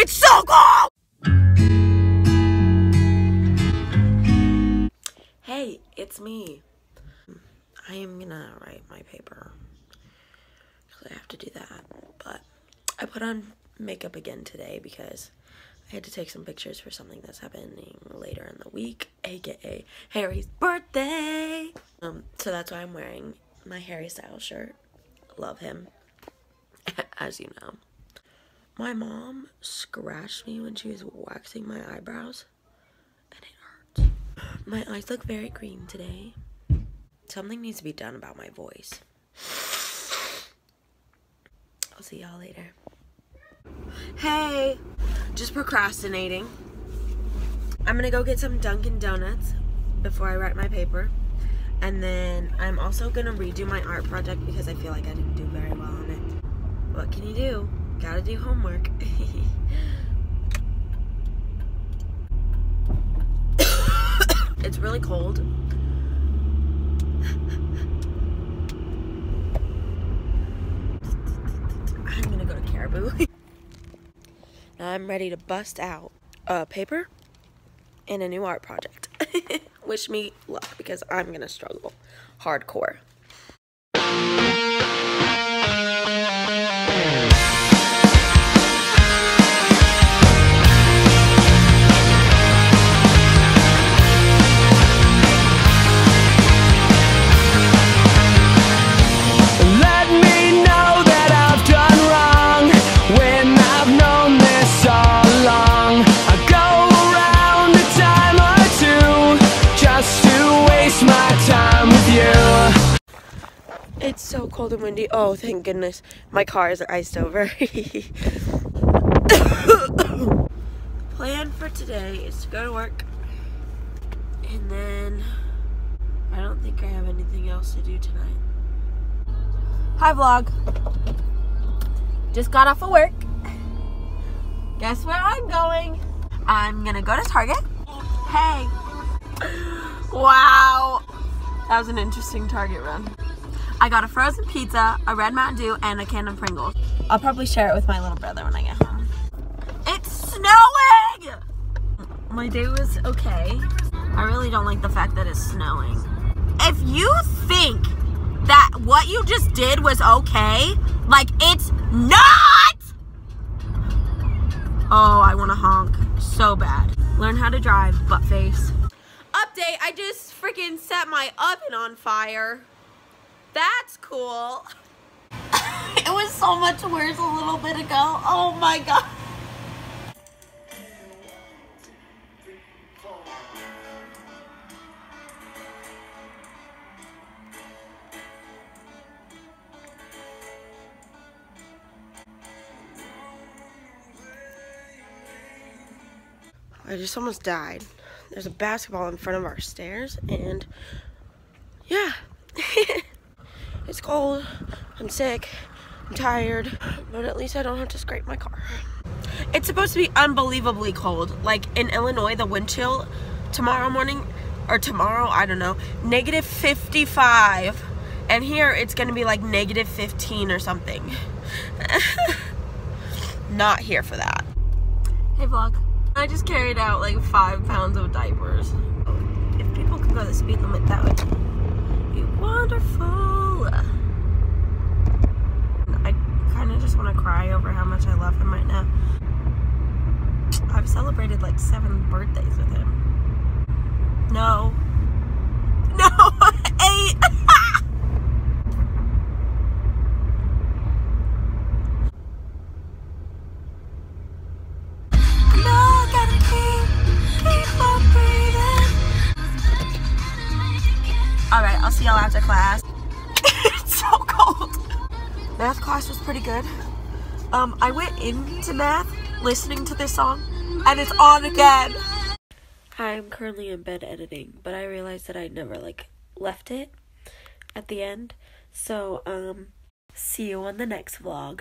It's so cool! Hey, it's me. I am gonna write my paper. Because I have to do that. But I put on makeup again today because I had to take some pictures for something that's happening later in the week, aka Harry's birthday. Um, so that's why I'm wearing my Harry Styles shirt. Love him, as you know. My mom scratched me when she was waxing my eyebrows, and it hurt. My eyes look very green today. Something needs to be done about my voice. I'll see y'all later. Hey, just procrastinating. I'm gonna go get some Dunkin' Donuts before I write my paper. And then I'm also gonna redo my art project because I feel like I didn't do very well on it. What can you do? Gotta do homework. it's really cold. I'm gonna go to Caribou. now I'm ready to bust out a paper and a new art project. Wish me luck because I'm gonna struggle hardcore. Cold and windy. Oh, thank goodness. My car is iced over. Plan for today is to go to work. And then I don't think I have anything else to do tonight. Hi, vlog. Just got off of work. Guess where I'm going? I'm gonna go to Target. Hey. Wow. That was an interesting Target run. I got a frozen pizza, a red Mountain Dew, and a can of Pringles. I'll probably share it with my little brother when I get home. It's snowing! My day was okay. I really don't like the fact that it's snowing. If you think that what you just did was okay, like it's not! Oh, I want to honk so bad. Learn how to drive, butt face. Update, I just freaking set my oven on fire. That's cool. it was so much worse a little bit ago. Oh my god. I just almost died. There's a basketball in front of our stairs, and yeah. It's cold. I'm sick. I'm tired. But at least I don't have to scrape my car. It's supposed to be unbelievably cold. Like in Illinois, the wind chill tomorrow morning, or tomorrow, I don't know, negative 55. And here it's gonna be like negative 15 or something. Not here for that. Hey vlog. I just carried out like five pounds of diapers. If people could go the speed limit, that would be wonderful. I kind of just want to cry over how much I love him right now. I've celebrated like seven birthdays with him. No. No, eight. All right, I'll see y'all after class. Math class was pretty good. Um, I went into math listening to this song, and it's on again. Hi, I'm currently in bed editing, but I realized that I never like left it at the end. So, um, see you on the next vlog.